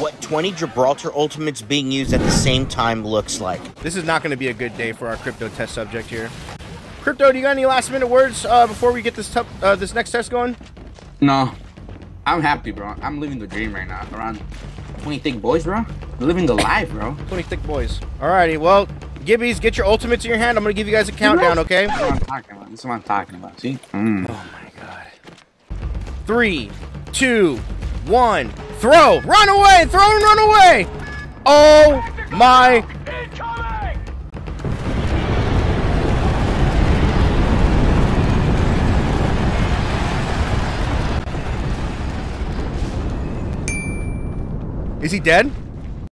what 20 Gibraltar Ultimates being used at the same time looks like. This is not going to be a good day for our crypto test subject here. Crypto, do you got any last minute words uh, before we get this uh, this next test going? No, I'm happy, bro. I'm living the dream right now. Around 20 thick boys, bro. living the life, bro. 20 thick boys. Alrighty, well, Gibbies, get your ultimates in your hand. I'm gonna give you guys a countdown, okay? This is what I'm talking about. This is what I'm talking about. See? Mm. Oh my god. Three, two, one, throw! Run away! Throw and run away! Oh my Is he dead?